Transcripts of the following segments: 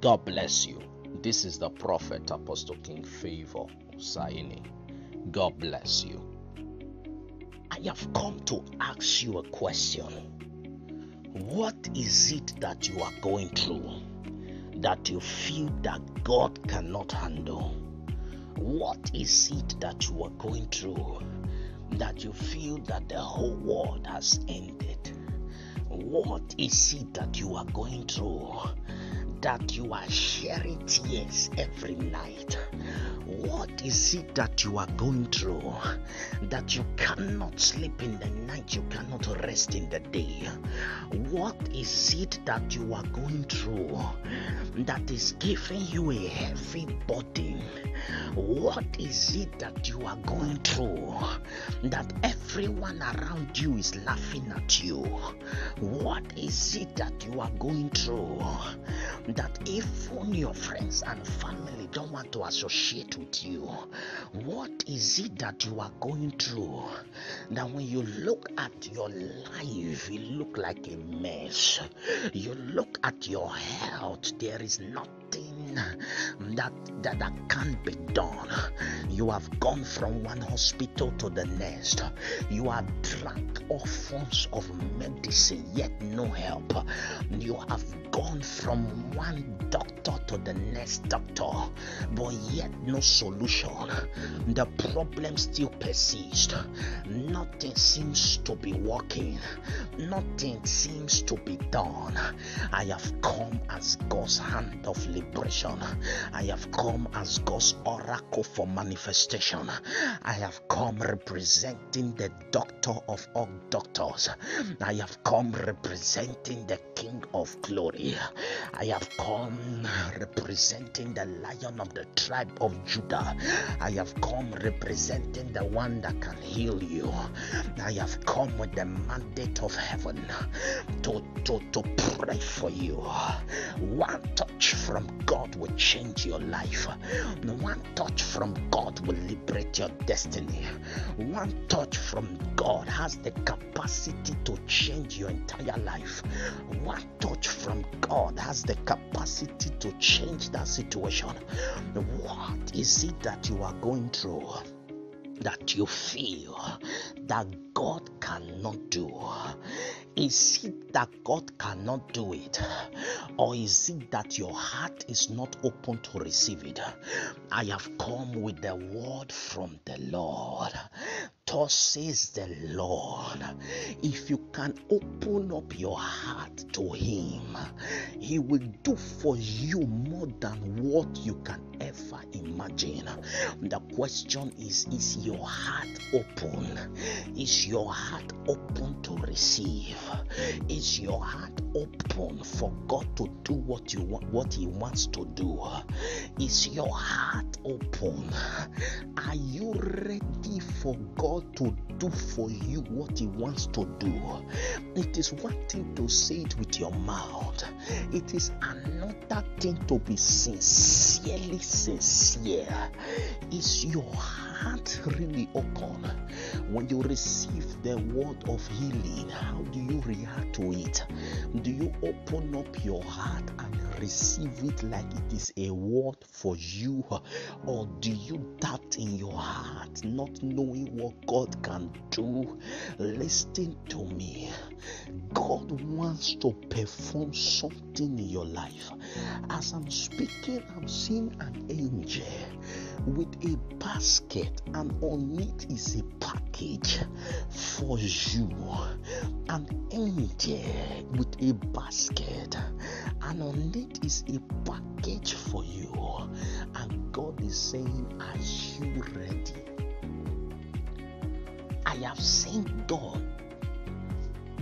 God bless you. This is the prophet Apostle King Favor Saini. God bless you. I have come to ask you a question. What is it that you are going through that you feel that God cannot handle? What is it that you are going through that you feel that the whole world has ended? What is it that you are going through that you are sharing tears every night? What is it that you are going through that you cannot sleep in the night, you cannot rest in the day? What is it that you are going through that is giving you a heavy burden? What is it that you are going through that everyone around you is laughing at you? What is it that you are going through that even your friends and family don't want to associate with you? What is it that you are going through that when you look at your life, it look like a mess? You look at your health, there is nothing Mm, that, that that can't be done. You have gone from one hospital to the next. You have drank all forms of medicine, yet no help. You have gone from one doctor to the next doctor, but yet no solution. The problem still persists. Nothing seems to be working. Nothing seems to be done. I have come as God's hand of liberation. I have come as God's oracle for manifestation. I have come representing the doctor of all doctors. I have come representing the King of glory. I have come representing the lion of the tribe of Judah. I have come representing the one that can heal you. I have come with the mandate of heaven to, to, to pray for you. One touch from God will change your life. One touch from God will liberate your destiny. One touch from God has the capacity to change your entire life. One touch from God has the capacity to change that situation. What is it that you are going through? That you feel that God cannot do? Is it that God cannot do it? Or is it that your heart is not open to receive it? I have come with the word from the Lord. Thus says the Lord, if you can open up your heart to Him, He will do for you more than what you can ever imagine. The question is Is your heart open? Is your heart open to receive? Is your heart open for God to do what you want, what He wants to do? Is your heart open? Are you ready for God to do for you what He wants to do? It is one thing to say it with your mouth, it is another thing to be sincerely sincere. Is your heart really open? When you receive the word of healing, how do you react to it? Do you open up your heart and receive it like it is a word for you, or do you doubt in your heart, not knowing what God can do? Listen to me. God wants to perform something in your life. As I'm speaking, I'm seeing an angel with a basket, and on it is a package for you. An angel with a basket, and on it is a package for you. And God is saying, Are you ready? I have seen God.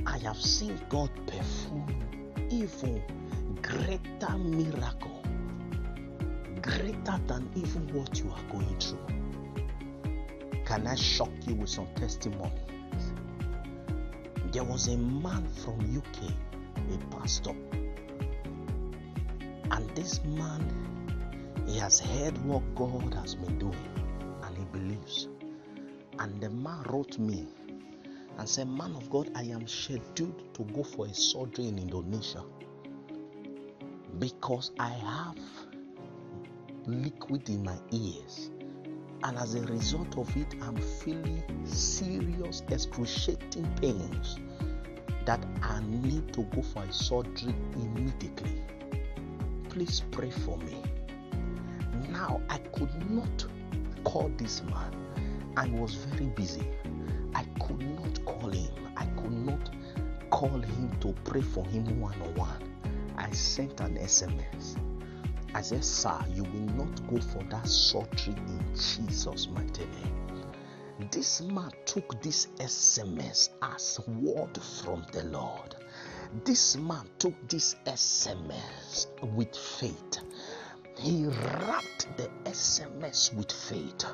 I have seen God perform even greater miracle, greater than even what you are going through. Can I shock you with some testimony? There was a man from UK, a pastor, and this man he has heard what God has been doing and he believes. And the man wrote me and said, Man of God, I am scheduled to go for a surgery in Indonesia. because I have liquid in my ears. And as a result of it, I'm feeling serious, excruciating pains that I need to go for a surgery immediately. Please pray for me. Now, I could not call this man. I was very busy. I could not call him. I could not call him to pray for him one on one. I sent an SMS. I said, Sir, you will not go for that surgery in Jesus' mighty name. This man took this SMS as word from the Lord. This man took this SMS with faith he wrapped the SMS with faith.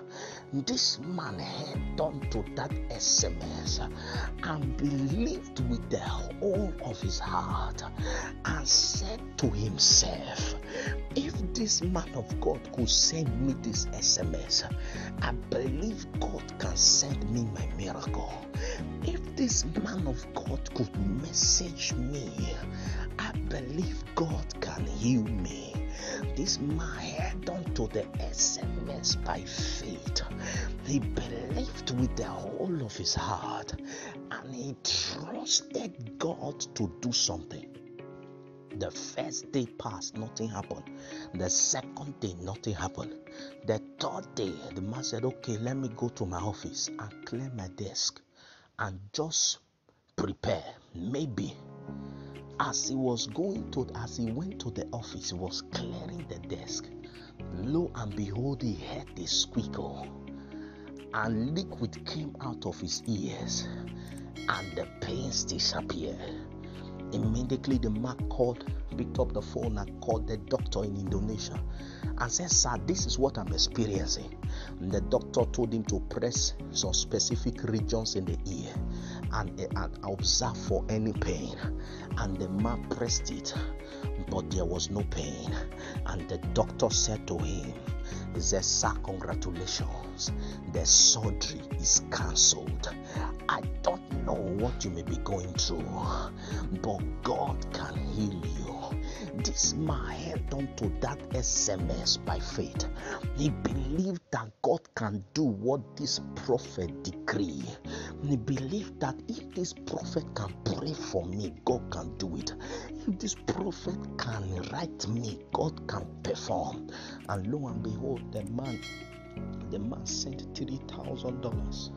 This man held on to that SMS and believed with the whole of his heart and said to himself, If this man of God could send me this SMS, I believe God can send me my miracle. If this man of God could message me, I believe God can heal me. This man held on to the SMS by faith. He believed with the whole of his heart and he trusted God to do something. The first day passed, nothing happened. The second day, nothing happened. The third day, the man said, Okay, let me go to my office and clear my desk and just prepare. Maybe as he was going to as he went to the office he was clearing the desk. Lo and behold he heard a squeakle and liquid came out of his ears and the pains disappeared immediately the man called picked up the phone and called the doctor in indonesia and said sir this is what i'm experiencing and the doctor told him to press some specific regions in the ear and, and observe for any pain. And the man pressed it, but there was no pain. And the doctor said to him, he said, Sir, congratulations. The surgery is cancelled. I don't know what you may be going through, but God can heal you. This man held on to that SMS by faith. He believed that God can do what this prophet decree. He believed that if this prophet can pray for me, God can do it. If this prophet can write me, God can perform. And lo and behold, the man, the man sent three thousand dollars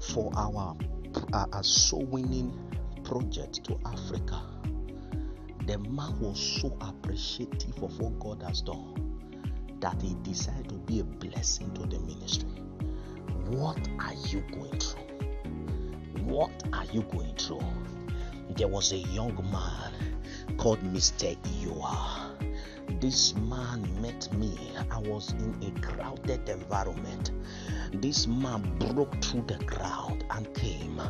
for our, our soul winning project to Africa the man was so appreciative of what God has done that he decided to be a blessing to the ministry. What are you going through? What are you going through? There was a young man called Mr. Iowa. This man met me. I was in a crowded environment. This man broke through the crowd and came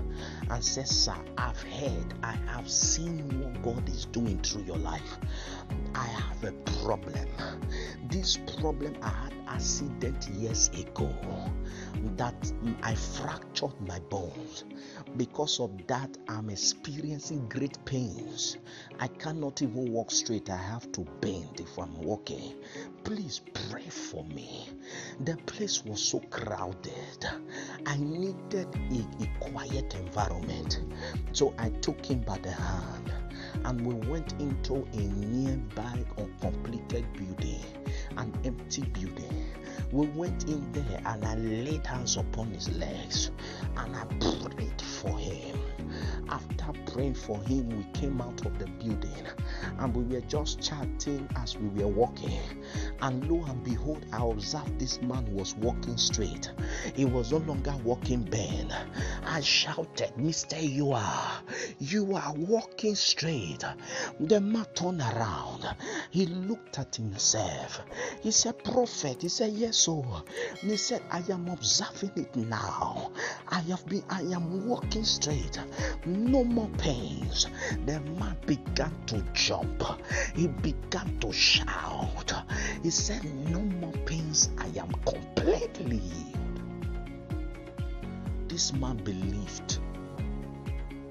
and said, Sir, I've heard, I have seen what God is doing through your life. I have a problem. This problem I had accident years ago that I fractured my bones. Because of that, I'm experiencing great pains. I cannot even walk straight. I have to bend if I'm walking. Please pray for me. The place was so crowded. I needed a, a quiet environment. So I took him by the hand and we went into a nearby uncompleted building, an empty building. We went in there and I laid hands upon his legs and I prayed for him. After praying for him, we came out of the building and we were just chatting as we were walking. And lo and behold, I observed this man was walking straight. He was no longer walking bent. I shouted, Mr. You are, you are walking straight. The man turned around. He looked at himself. He said, Prophet, he said, Yes, so. He said, I am observing it now. I have been, I am walking straight. No more pains. The man began to jump. He began to shout. He said, No more pains. I am completely healed. This man believed,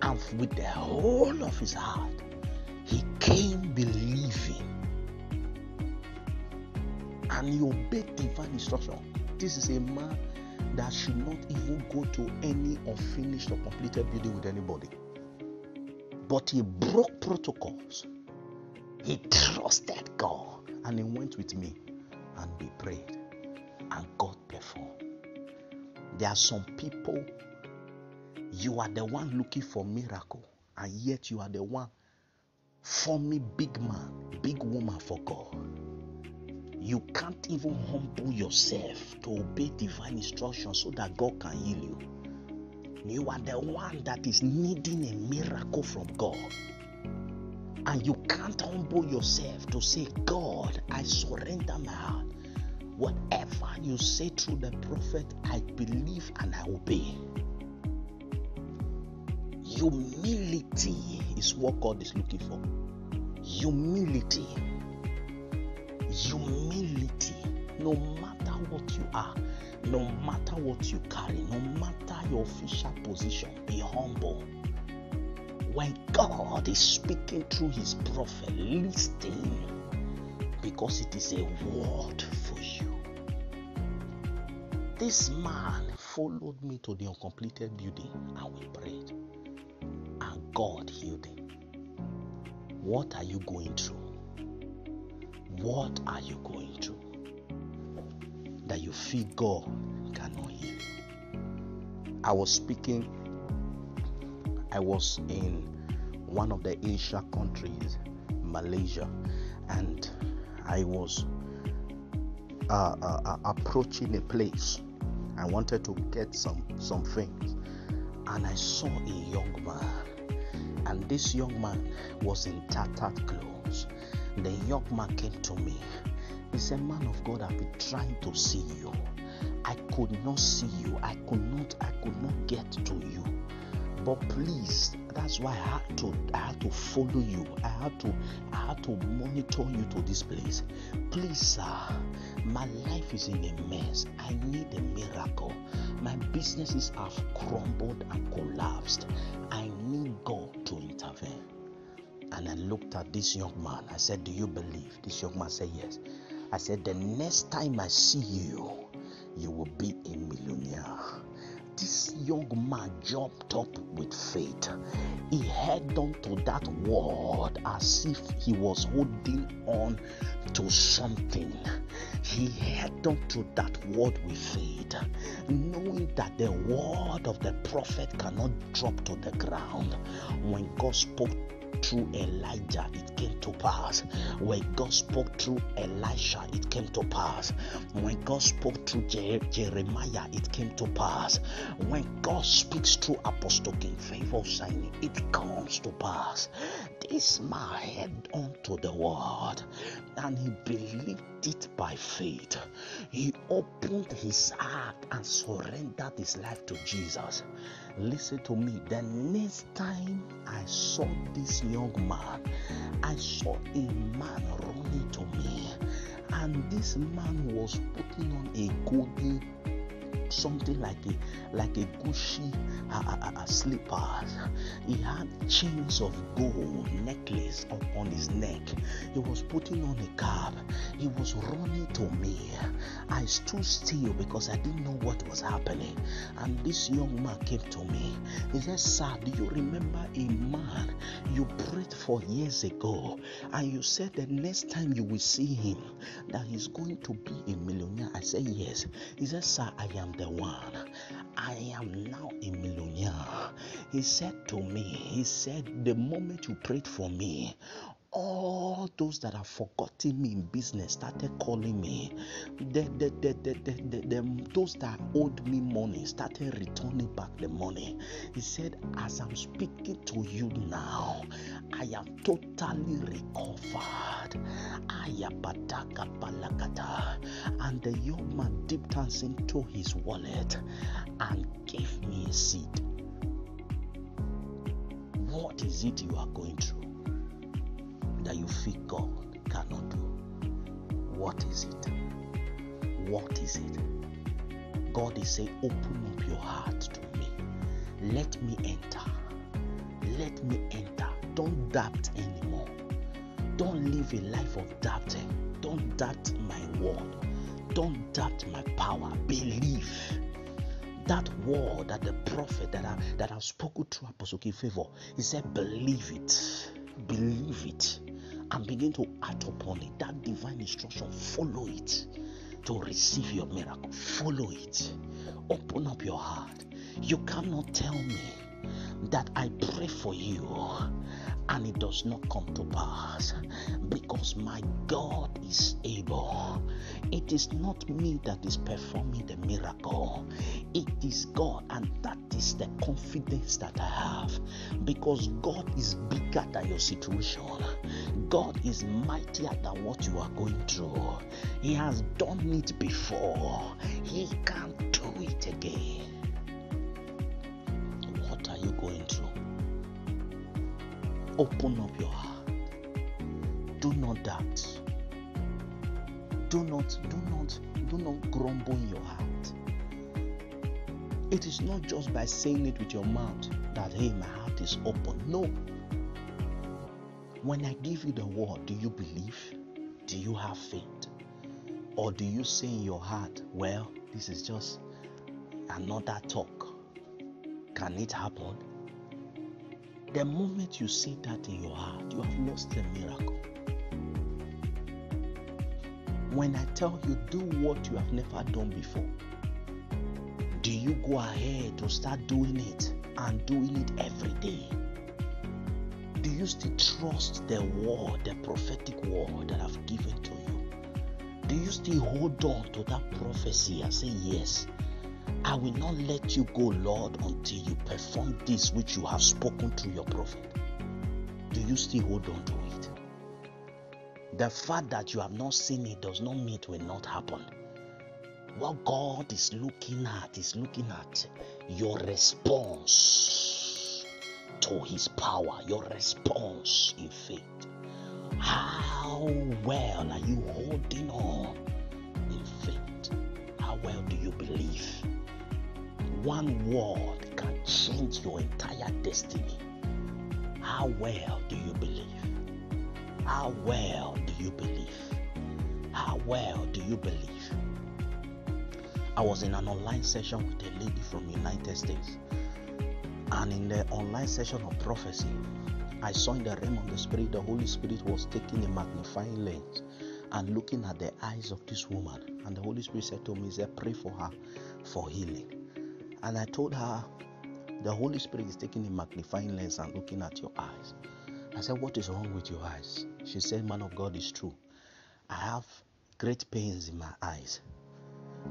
and with the whole of his heart, he came believing and he obeyed divine instruction. This is a man that should not even go to any unfinished or completed building with anybody. But he broke protocols. He trusted God and he went with me and we prayed and God performed. There are some people you are the one looking for miracle and yet you are the one forming big man, big woman for God. You can't even humble yourself to obey divine instruction so that God can heal you. You are the one that is needing a miracle from God. And you can't humble yourself to say, God, I surrender my heart. Whatever you say through the prophet, I believe and I obey. Humility is what God is looking for. Humility. Humility. No matter what you are, no matter what you carry, no matter your official position, be humble. When God is speaking through his prophet, listen because it is a word for you. This man followed me to the uncompleted building and we prayed, and God healed him. What are you going through? What are you going through? That you feel God cannot heal. I was speaking, I was in one of the Asia countries, Malaysia, and I was uh, uh, uh, approaching a place. I wanted to get some some things, and I saw a young man, and this young man was in tattered clothes. The young man came to me. He said, "Man of God, I've been trying to see you. I could not see you. I could not. I could not get to you." but please that's why i had to i had to follow you i had to i had to monitor you to this place please sir my life is in a mess i need a miracle my businesses have crumbled and collapsed i need god to intervene and i looked at this young man i said do you believe this young man said yes i said the next time i see you you will be a millionaire this young man jumped up with faith. He held on to that word as if he was holding on to something. He held on to that word with faith, knowing that the word of the prophet cannot drop to the ground. When God spoke through Elijah, it came to pass. When God spoke through Elisha, it came to pass. When God spoke through Je- Jeremiah, it came to pass. When God speaks through Apostle King Favor Signing, it comes to pass. This man held on to the word and he believed it by faith. He opened his heart and surrendered his life to Jesus. Listen to me. The next time I saw this young man, I saw a man running to me, and this man was putting on a golden something like a like a Gucci uh, uh, slippers. He had chains of gold necklace upon his neck. He was putting on a cap. He was running to me. I stood still because I didn't know what was happening. And this young man came to me. He said, Sir, do you remember a man you prayed for years ago? And you said the next time you will see him that he's going to be a millionaire. I said, Yes. He said, Sir, I am the one. I am now a millionaire. He said to me, He said, The moment you prayed for me, all those that have forgotten me in business started calling me. The, the, the, the, the, the, the, those that owed me money started returning back the money. He said, As I'm speaking to you now, I am totally recovered. And the young man dipped hands into his wallet and gave me a seed. What is it you are going through? That you feel God cannot do. What is it? What is it? God is saying, Open up your heart to me. Let me enter. Let me enter. Don't doubt anymore. Don't live a life of doubting. Don't doubt my word. Don't doubt my power. Believe that word that the prophet that I that I've spoken through Apostle Favor. He said, believe it, believe it, and begin to act upon it. That divine instruction, follow it to receive your miracle. Follow it. Open up your heart. You cannot tell me that I pray for you and it does not come to pass because my God is able. It is not me that is performing the miracle, it is God, and that is the confidence that I have because God is bigger than your situation. God is mightier than what you are going through. He has done it before, He can do it again. What are you going through? Open up your heart. Do not doubt. Do not, do not, do not grumble in your heart. It is not just by saying it with your mouth that, hey, my heart is open. No. When I give you the word, do you believe? Do you have faith? Or do you say in your heart, well, this is just another talk? Can it happen? The moment you say that in your heart, you have lost a miracle. When I tell you, do what you have never done before, do you go ahead to start doing it and doing it every day? Do you still trust the word, the prophetic word that I've given to you? Do you still hold on to that prophecy and say, Yes, I will not let you go, Lord, until you perform this which you have spoken through your prophet. Do you still hold on to it? The fact that you have not seen it does not mean it will not happen. What God is looking at is looking at your response to His power, your response in faith. How well are you holding on in faith? How well do you believe? One word can change your entire destiny. How well do you believe? How well do you believe? How well do you believe? I was in an online session with a lady from United States. And in the online session of prophecy, I saw in the realm of the spirit, the Holy Spirit was taking a magnifying lens and looking at the eyes of this woman. And the Holy Spirit said to me, said, pray for her for healing. And I told her, the Holy Spirit is taking a magnifying lens and looking at your eyes. I said, What is wrong with your eyes? She said, Man of God, is true. I have great pains in my eyes.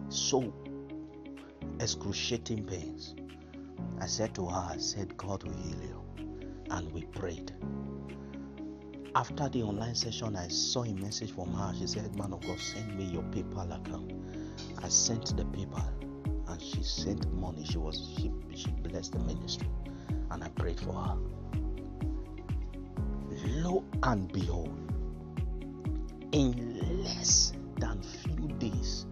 So excruciating pains. I said to her, I said, God will heal you. And we prayed. After the online session, I saw a message from her. She said, Man of God, send me your PayPal account. I sent the PayPal and she sent money. She was she she blessed the ministry, and I prayed for her. Lo and behold, in less than few days,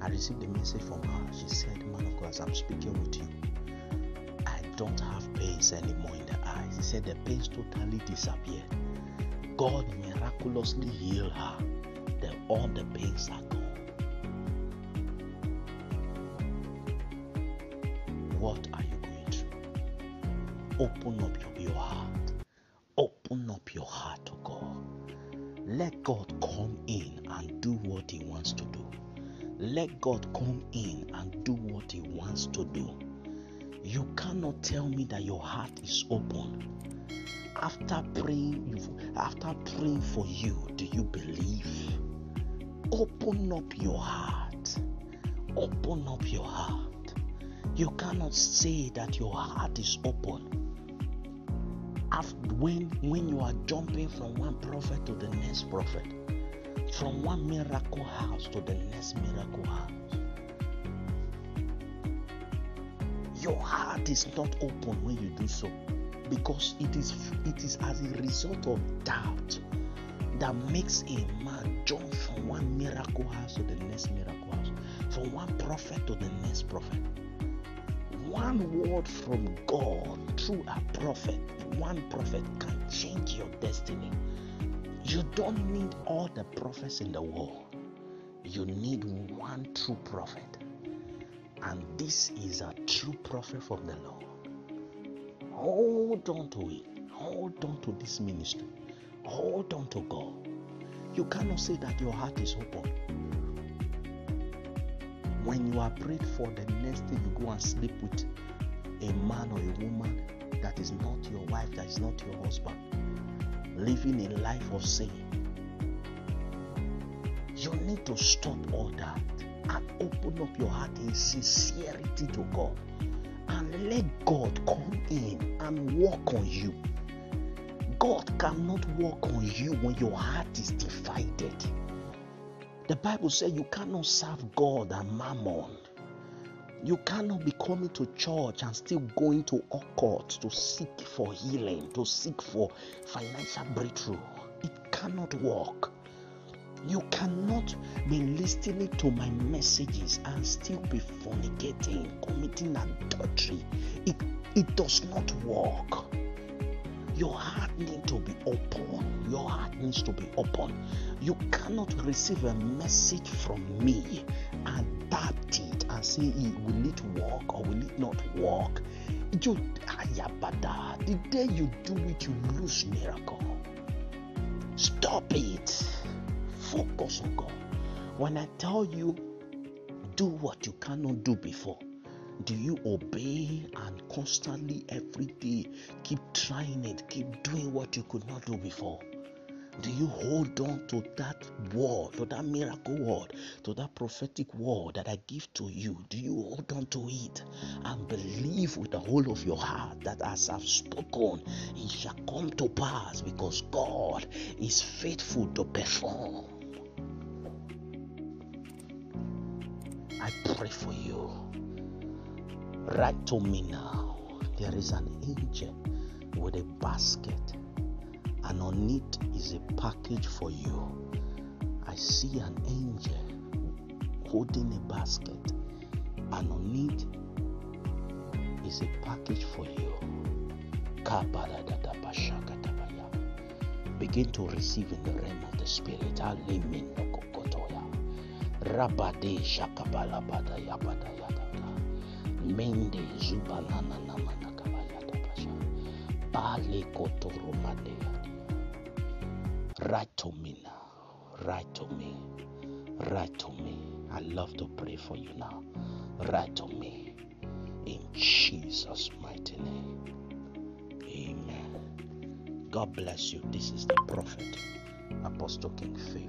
I received a message from her. She said, "Man of God, as I'm speaking with you, I don't have pains anymore in the eyes." She said the pains totally disappeared. God miraculously healed her. The, all the pains are gone. Open up your, heart. Open up your heart to God. Let God come in and do what He wants to do. Let God come in and do what He wants to do. You cannot tell me that your heart is open. After praying, after praying for you, do you believe? Open up your heart. Open up your heart. You cannot say that your heart is open when, when you are jumping from one prophet to the next prophet, from one miracle house to the next miracle house. Your heart is not open when you do so because it is it is as a result of doubt that makes a man jump from one miracle house to the next miracle house, from one prophet to the next prophet one word from God through a prophet, one prophet can change your destiny. You don't need all the prophets in the world. You need one true prophet. And this is a true prophet from the Lord. Hold on to it. Hold on to this ministry. Hold on to God. You cannot say that your heart is open. When you are prayed for, the next day you go and sleep with a man or a woman that is not your wife, that is not your husband, living a life of sin. You need to stop all that and open up your heart in sincerity to God and let God come in and work on you. God cannot work on you when your heart is divided. The Bible says you cannot serve God and mammon. You cannot be coming to church and still going to occult to seek for healing, to seek for financial breakthrough. It cannot work. You cannot be listening to my messages and still be fornicating, committing adultery. It, it does not work. Your heart needs to be open. Your heart needs to be open. You cannot receive a message from me, and adapt it, and say, eh, will it work or will it not work? You, the day you do it, you lose miracle. Stop it. Focus on God. When I tell you, do what you cannot do before, do you obey and constantly every day keep trying it, keep doing what you could not do before? Do you hold on to that word, to that miracle word, to that prophetic word that I give to you? Do you hold on to it and believe with the whole of your heart that as I've spoken, it shall come to pass because God is faithful to perform? I pray for you. Write to me now. There is an angel with a basket, and on it is a package for you. I see an angel holding a basket, and on it is a package for you. Begin to receive in the realm of the spirit. Rabade shakabala bada yabada yada Mende zubanana namana kabayada basha. Bale kotoro made Write to me now. Write to me. Write to me. I love to pray for you now. Write to me. In Jesus' mighty name. Amen. God bless you. This is the prophet, Apostle King Faith.